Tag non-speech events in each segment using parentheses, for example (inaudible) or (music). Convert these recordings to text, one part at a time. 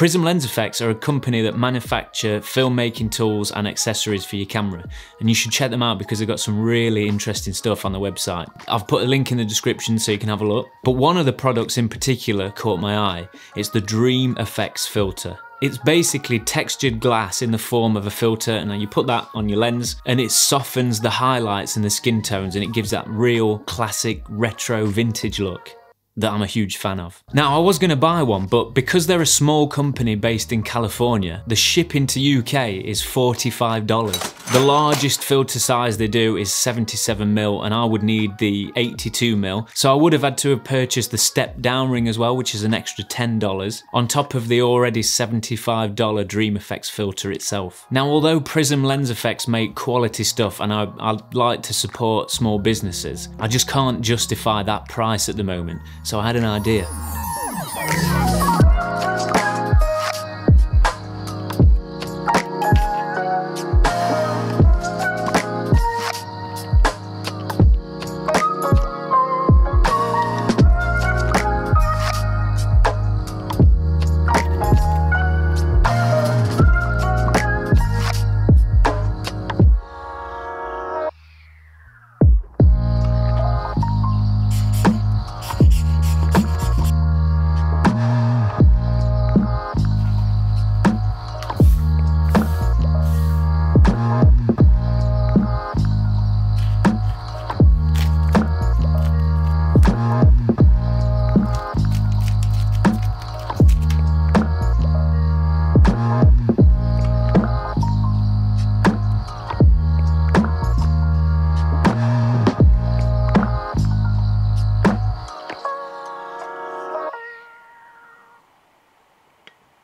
Prism Lens Effects are a company that manufacture filmmaking tools and accessories for your camera, and you should check them out because they've got some really interesting stuff on the website. I've put a link in the description so you can have a look. But one of the products in particular caught my eye. It's the Dream Effects filter. It's basically textured glass in the form of a filter and you put that on your lens and it softens the highlights and the skin tones and it gives that real classic retro vintage look that I'm a huge fan of. Now, I was going to buy one, but because they're a small company based in California, the shipping to UK is $45. The largest filter size they do is 77mm, and I would need the 82mm, so I would have had to have purchased the step down ring as well, which is an extra $10, on top of the already $75 Dream Effects filter itself. Now, although Prism Lens Effects make quality stuff and I, I like to support small businesses, I just can't justify that price at the moment so I had an idea.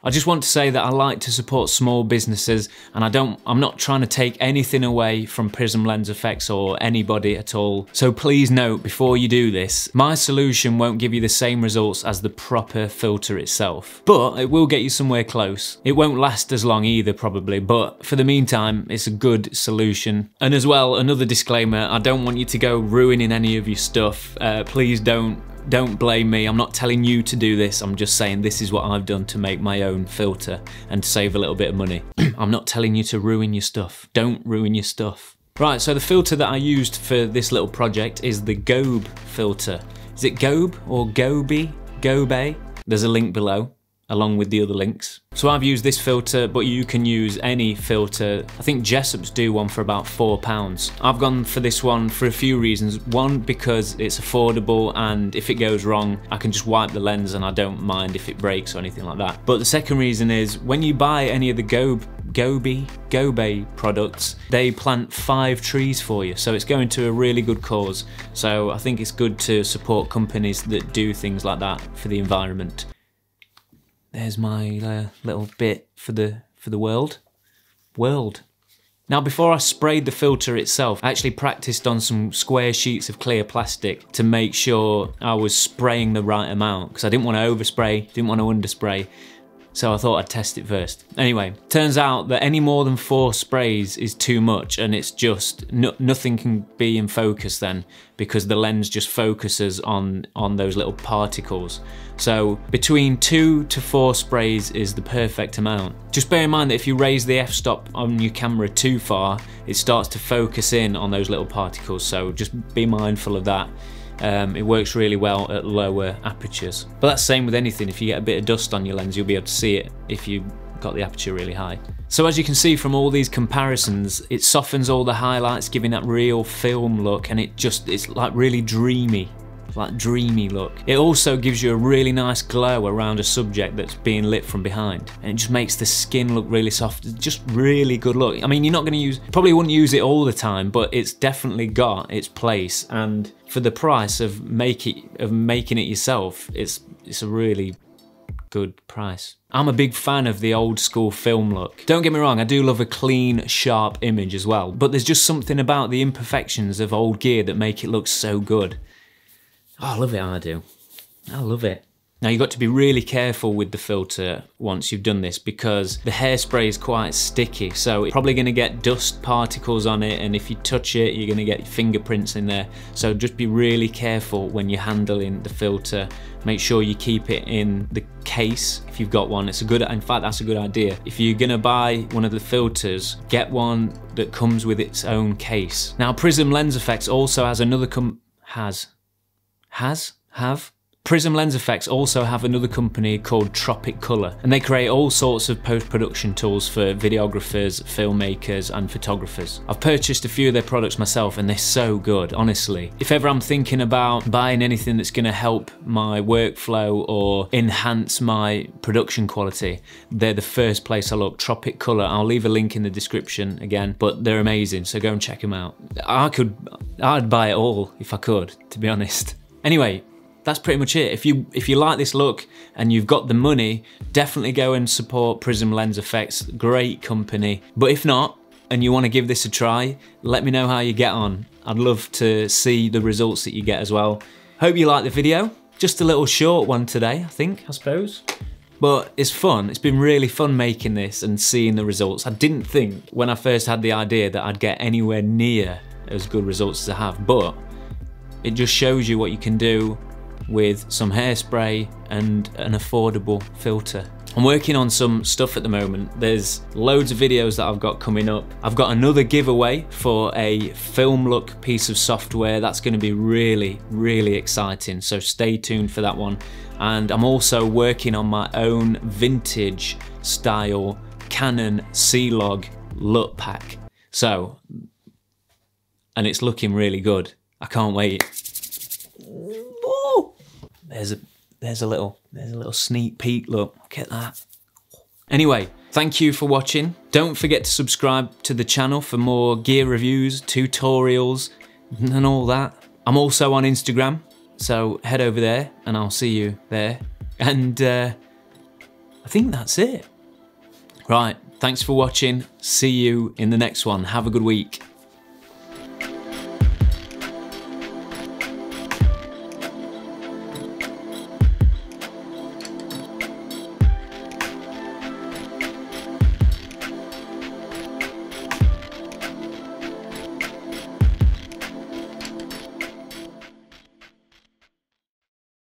I just want to say that I like to support small businesses and I don't I'm not trying to take anything away from Prism Lens Effects or anybody at all. So please note before you do this, my solution won't give you the same results as the proper filter itself, but it will get you somewhere close. It won't last as long either probably, but for the meantime, it's a good solution. And as well, another disclaimer, I don't want you to go ruining any of your stuff. Uh, please don't don't blame me, I'm not telling you to do this, I'm just saying this is what I've done to make my own filter and save a little bit of money. (clears throat) I'm not telling you to ruin your stuff. Don't ruin your stuff. Right, so the filter that I used for this little project is the Gobe filter. Is it Gobe or Gobi? Gobe? There's a link below along with the other links. So I've used this filter, but you can use any filter. I think Jessops do one for about four pounds. I've gone for this one for a few reasons. One, because it's affordable and if it goes wrong, I can just wipe the lens and I don't mind if it breaks or anything like that. But the second reason is when you buy any of the Gobe Gobi, Gobe products, they plant five trees for you. So it's going to a really good cause. So I think it's good to support companies that do things like that for the environment there's my uh, little bit for the for the world. World. Now before I sprayed the filter itself, I actually practiced on some square sheets of clear plastic to make sure I was spraying the right amount because I didn't want to overspray, didn't want to underspray. So I thought I'd test it first. Anyway, turns out that any more than four sprays is too much and it's just, no, nothing can be in focus then because the lens just focuses on, on those little particles. So between two to four sprays is the perfect amount. Just bear in mind that if you raise the f-stop on your camera too far, it starts to focus in on those little particles. So just be mindful of that. Um, it works really well at lower apertures. But that's the same with anything. If you get a bit of dust on your lens, you'll be able to see it if you got the aperture really high. So as you can see from all these comparisons, it softens all the highlights, giving that real film look, and it just, it's like really dreamy like dreamy look. It also gives you a really nice glow around a subject that's being lit from behind. And it just makes the skin look really soft. It's just really good look. I mean, you're not gonna use, probably wouldn't use it all the time, but it's definitely got its place. And for the price of make it, of making it yourself, it's, it's a really good price. I'm a big fan of the old school film look. Don't get me wrong, I do love a clean, sharp image as well, but there's just something about the imperfections of old gear that make it look so good. Oh, I love it, I do. I love it. Now you've got to be really careful with the filter once you've done this because the hairspray is quite sticky so it's probably going to get dust particles on it and if you touch it you're going to get fingerprints in there. So just be really careful when you're handling the filter. Make sure you keep it in the case if you've got one. It's a good in fact that's a good idea. If you're going to buy one of the filters get one that comes with its own case. Now Prism Lens Effects also has another com has has have Prism Lens Effects also have another company called Tropic Colour, and they create all sorts of post-production tools for videographers, filmmakers, and photographers. I've purchased a few of their products myself, and they're so good, honestly. If ever I'm thinking about buying anything that's gonna help my workflow or enhance my production quality, they're the first place I look. Tropic Colour, I'll leave a link in the description again, but they're amazing, so go and check them out. I could, I'd buy it all if I could, to be honest. Anyway, that's pretty much it. If you if you like this look and you've got the money, definitely go and support Prism Lens Effects. Great company. But if not, and you want to give this a try, let me know how you get on. I'd love to see the results that you get as well. Hope you like the video. Just a little short one today, I think, I suppose. But it's fun. It's been really fun making this and seeing the results. I didn't think when I first had the idea that I'd get anywhere near as good results as I have, but it just shows you what you can do with some hairspray and an affordable filter. I'm working on some stuff at the moment. There's loads of videos that I've got coming up. I've got another giveaway for a film look piece of software. That's gonna be really, really exciting. So stay tuned for that one. And I'm also working on my own vintage style Canon C-Log LUT pack. So, and it's looking really good. I can't wait. There's a there's a little there's a little sneak peek. Look, look at that. Anyway, thank you for watching. Don't forget to subscribe to the channel for more gear reviews, tutorials, and all that. I'm also on Instagram, so head over there and I'll see you there. And uh, I think that's it. Right, thanks for watching. See you in the next one. Have a good week.